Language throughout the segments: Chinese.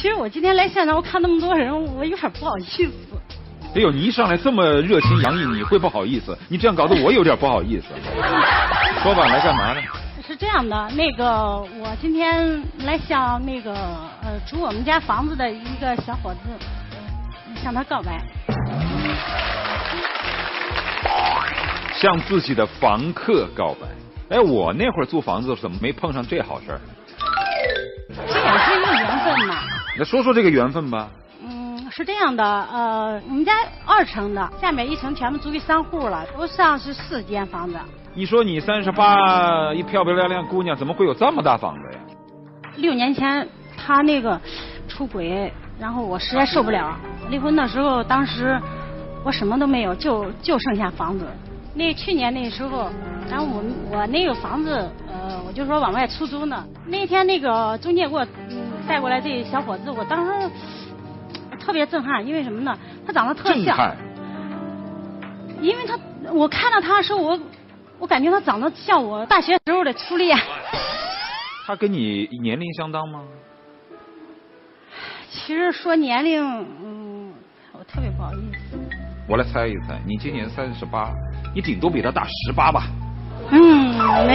其实我今天来现场，我看那么多人，我有点不好意思。哎呦，你一上来这么热情洋溢，你会不好意思？你这样搞得我有点不好意思。说吧，来干嘛呢？是这样的，那个我今天来向那个呃租我们家房子的一个小伙子向他告白。向自己的房客告白。哎，我那会儿租房子怎么没碰上这好事儿？说说这个缘分吧。嗯，是这样的，呃，我们家二层的，下面一层全部租给商户了，楼上是四间房子。你说你三十八，一漂漂亮亮姑娘，怎么会有这么大房子呀？六年前他那个出轨，然后我实在受不了，离婚的时候，当时我什么都没有，就就剩下房子。那去年那时候，然后我我那个房子，呃，我就说往外出租呢。那天那个中介给我带过来这小伙子，我当时特别震撼，因为什么呢？他长得特像。因为他我看到他的时候，我我感觉他长得像我大学时候的初恋。他跟你年龄相当吗？其实说年龄，嗯，我特别不好意思。我来猜一猜，你今年三十八。你顶多比他大十八吧？嗯，没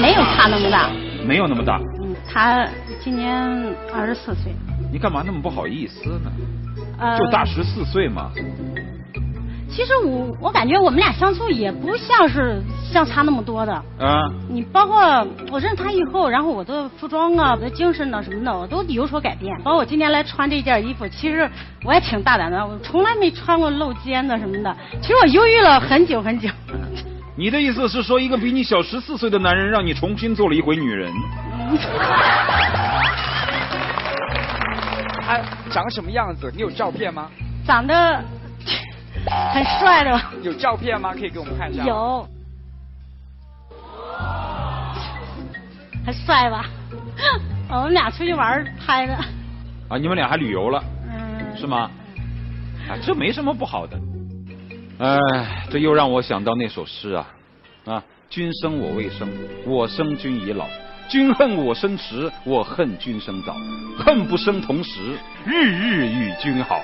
没有差那么大。没有那么大。嗯，他今年二十四岁。你干嘛那么不好意思呢？就大十四岁嘛。其实我我感觉我们俩相处也不像是相差那么多的。啊。你包括我认识他以后，然后我的服装啊，我的精神呢什么的，我都有所改变。包括我今天来穿这件衣服，其实我也挺大胆的，我从来没穿过露肩的什么的。其实我犹豫了很久很久。你的意思是说，一个比你小十四岁的男人让你重新做了一回女人？他长什么样子？你有照片吗？长得。很帅的，有照片吗？可以给我们看一下。有，很帅吧？我们俩出去玩拍的。啊，你们俩还旅游了？嗯。是吗？啊，这没什么不好的。哎，这又让我想到那首诗啊啊！君生我未生，我生君已老。君恨我生迟，我恨君生早。恨不生同时，日日与君好。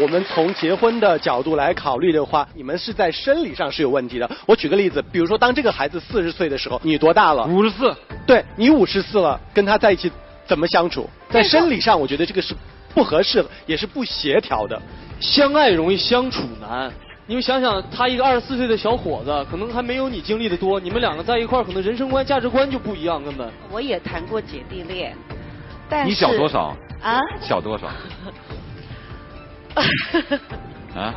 我们从结婚的角度来考虑的话，你们是在生理上是有问题的。我举个例子，比如说当这个孩子四十岁的时候，你多大了？五十四。对你五十四了，跟他在一起怎么相处？在生理上，我觉得这个是不合适，也是不协调的。相爱容易相处难，你们想想，他一个二十四岁的小伙子，可能还没有你经历的多。你们两个在一块儿，可能人生观、价值观就不一样，根本。我也谈过姐弟恋，但是你小多少？啊？小多少？啊，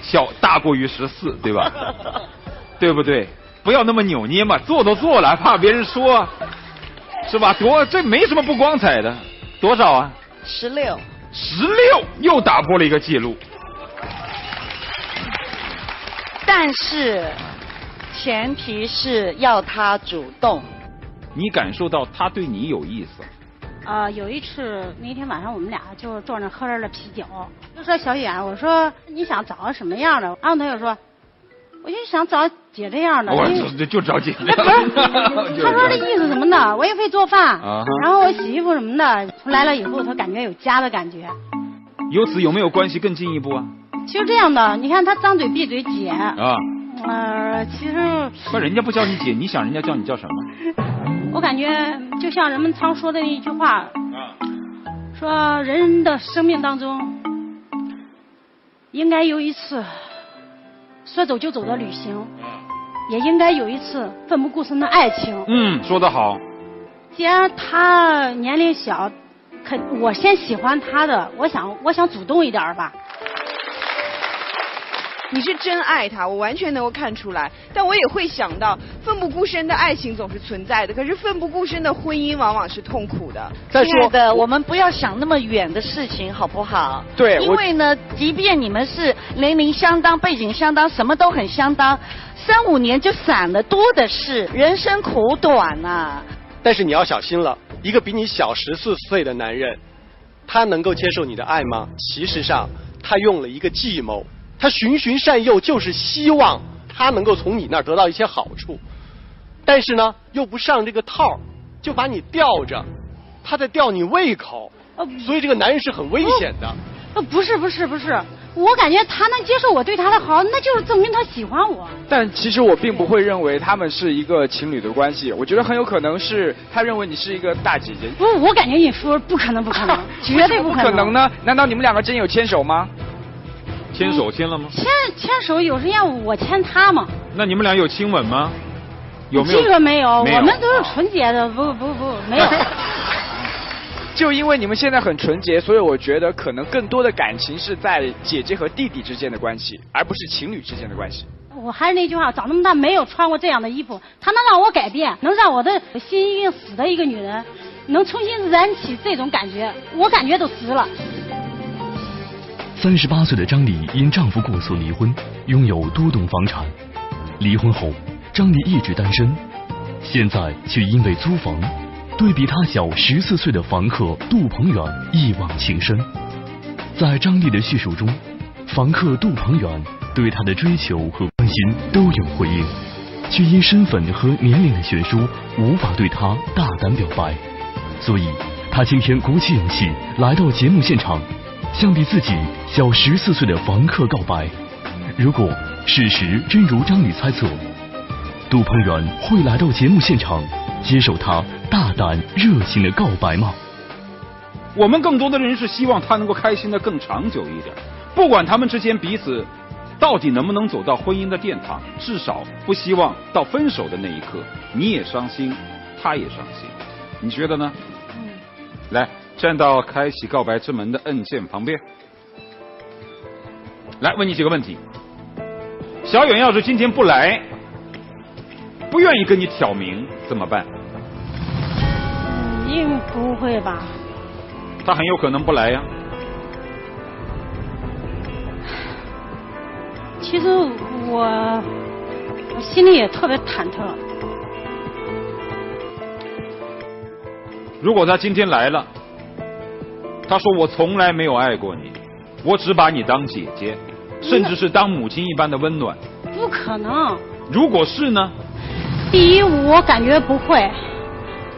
小大过于十四，对吧？对不对？不要那么扭捏嘛，做都做了，怕别人说，是吧？多这没什么不光彩的，多少啊？十六。十六又打破了一个记录。但是前提是要他主动。你感受到他对你有意思。呃，有一次那天晚上我们俩就坐那喝着了啤酒，就说小远，我说你想找个什么样的？然后他就说，我就想找姐这样的。我就就找姐。不是，他说的意思什么呢？我也会做饭，然后我洗衣服什么的。来了以后，他感觉有家的感觉。由此有没有关系更进一步啊？其实这样的，你看他张嘴闭嘴姐。啊。呃，其实。不，人家不叫你姐，你想人家叫你叫什么？我感觉就像人们常说的一句话，啊说人的生命当中应该有一次说走就走的旅行，也应该有一次奋不顾身的爱情。嗯，说得好。既然他年龄小，肯我先喜欢他的，我想我想主动一点吧。你是真爱他，我完全能够看出来。但我也会想到，奋不顾身的爱情总是存在的，可是奋不顾身的婚姻往往是痛苦的。亲爱的，我们不要想那么远的事情，好不好？对。因为呢，即便你们是年龄相当、背景相当、什么都很相当，三五年就散的，多的是。人生苦短呐。但是你要小心了，一个比你小十四岁的男人，他能够接受你的爱吗？其实上，他用了一个计谋。他循循善诱，就是希望他能够从你那儿得到一些好处，但是呢，又不上这个套就把你吊着，他在吊你胃口，呃所以这个男人是很危险的。呃，不是不是不是，我感觉他能接受我对他的好，那就是证明他喜欢我。但其实我并不会认为他们是一个情侣的关系，我觉得很有可能是他认为你是一个大姐姐。不，我感觉你说不可能不可能，绝对不可能不可可能呢？难道你们两个真有牵手吗？牵手牵了吗？牵牵手有时间我牵他嘛，那你们俩有亲吻吗？有没有？这个没有，没有我们都是啊纯洁的，不不不，没有。就因为你们现在很纯洁，所以我觉得可能更多的感情是在姐姐和弟弟之间的关系，而不是情侣之间的关系。我还是那句话，长那么大没有穿过这样的衣服，他能让我改变，能让我的心已经死的一个女人，能重新燃起这种感觉，我感觉都值了。三十八岁的张丽因丈夫过错离婚，拥有多栋房产。离婚后，张丽一直单身，现在却因为租房，对比她小十四岁的房客杜鹏远一往情深。在张丽的叙述中，房客杜鹏远对她的追求和关心都有回应，却因身份和年龄的悬殊，无法对她大胆表白。所以，他今天鼓起勇气来到节目现场，向比自己小十四岁的房客告白。如果事实真如张宇猜测，杜鹏远会来到节目现场接受他大胆热情的告白吗？我们更多的人是希望他能够开心的更长久一点，不管他们之间彼此到底能不能走到婚姻的殿堂，至少不希望到分手的那一刻你也伤心，他也伤心。你觉得呢？嗯，来，站到开启告白之门的按键旁边。来，问你几个问题。小远要是今天不来，不愿意跟你挑明怎么办？嗯应不会吧？他很有可能不来呀。其实我我心里也特别忐忑。如果他今天来了，他说我从来没有爱过你，我只把你当姐姐，甚至是当母亲一般的温暖。不可能。如果是呢？第一，我感觉不会。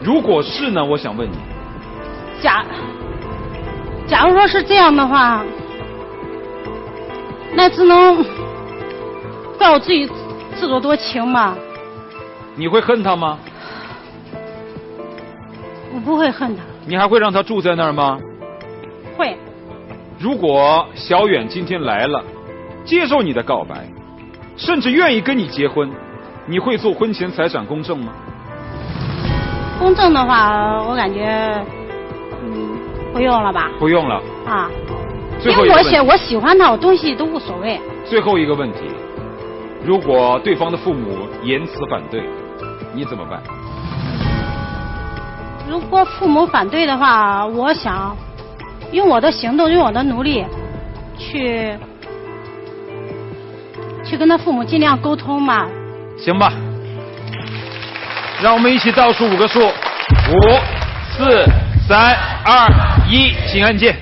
如果是呢？我想问你，假假如说是这样的话，那只能怪我自己自作多情嘛。你会恨他吗？我不会恨他，你还会让他住在那儿吗？会。如果小远今天来了，接受你的告白，甚至愿意跟你结婚，你会做婚前财产公证吗？公证的话，我感觉嗯不用了吧。不用了。啊。因为我喜我喜欢他，我东西都无所谓。最后一个问题，如果对方的父母言辞反对，你怎么办？如果父母反对的话，我想用我的行动，用我的努力去去跟他父母尽量沟通嘛。行吧，让我们一起倒数五个数：五、四、三、二、一，请按键。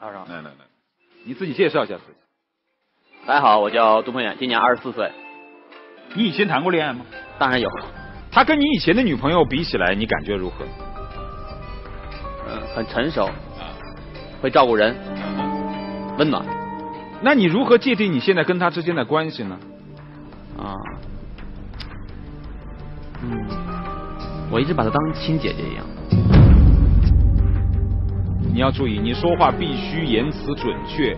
二少，来来来，你自己介绍一下自己。大家好，我叫杜鹏远，今年二十四岁。你以前谈过恋爱吗？当然有。他跟你以前的女朋友比起来，你感觉如何？嗯，很成熟，会照顾人，温暖。那你如何界定你现在跟他之间的关系呢？啊，嗯，我一直把她当亲姐姐一样。你要注意，你说话必须言辞准确、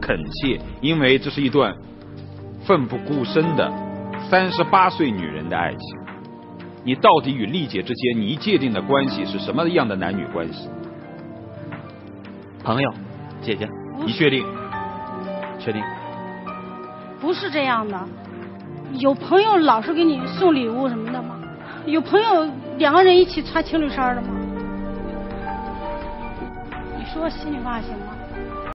恳切，因为这是一段奋不顾身的三十八岁女人的爱情。你到底与丽姐之间你界定的关系是什么样的男女关系？朋友，姐姐，你确定？确定？不是这样的，有朋友老是给你送礼物什么的吗？有朋友两个人一起穿情侣衫的吗？说心里话行吗？